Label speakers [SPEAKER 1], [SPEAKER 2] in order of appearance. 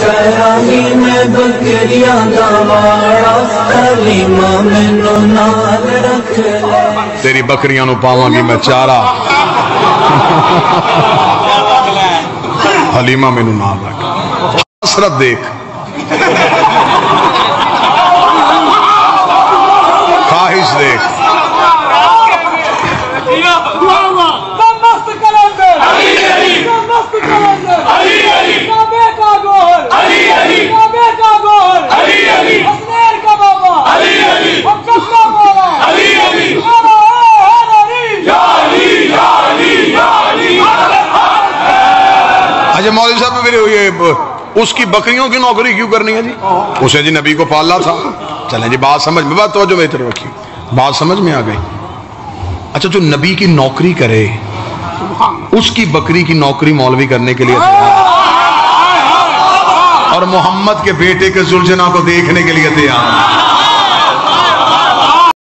[SPEAKER 1] करानी में बकरिया मैनू नाल रख
[SPEAKER 2] तेरी बकरिया नु पावगी मैं चारा। हलीमा मेनू नाल रख। हसरत देख। अच्छा मौलवी साहब मेरे ये उसकी बकरियों की नौकरी क्यों करनी है जी? उसे जी नबी को पाला था। चले जी, बात समझ में, बात तो जो बेहतर रखी। बात समझ में आ गई। अच्छा जो नबी की नौकरी करे, उसकी बकरी की नौकरी मौलवी करने के लिए तैयार। और मोहम्मद के बेटे के जुलझना को देखने के लिए तैयार